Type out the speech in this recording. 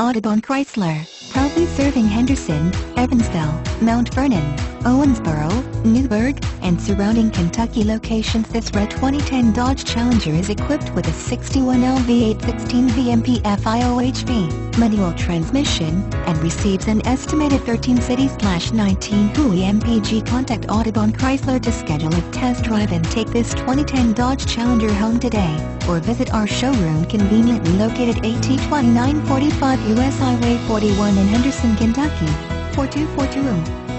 Audubon Chrysler, proudly serving Henderson, Evansville, Mount Vernon, Owensboro, Newburgh, and surrounding Kentucky locations. This red 2010 Dodge Challenger is equipped with a 61L V8 16V MPFI manual transmission, and receives an estimated 13 city-19 Hui MPG Contact Audubon Chrysler to schedule a test drive and take this 2010 Dodge Challenger home today, or visit our showroom conveniently located AT 2945 US Highway 41 in Henderson, Kentucky, 4242.